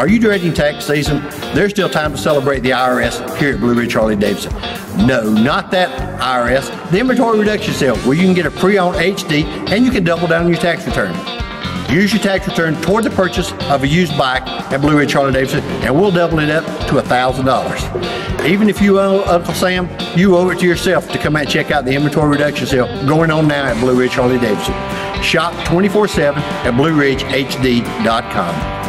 Are you dreading tax season? There's still time to celebrate the IRS here at Blue Ridge Harley Davidson. No, not that IRS. The inventory reduction sale, where you can get a pre-owned HD and you can double down on your tax return. Use your tax return toward the purchase of a used bike at Blue Ridge Harley Davidson, and we'll double it up to $1,000. Even if you owe Uncle Sam, you owe it to yourself to come out and check out the inventory reduction sale going on now at Blue Ridge Harley Davidson. Shop 24 7 at BlueRidgeHD.com.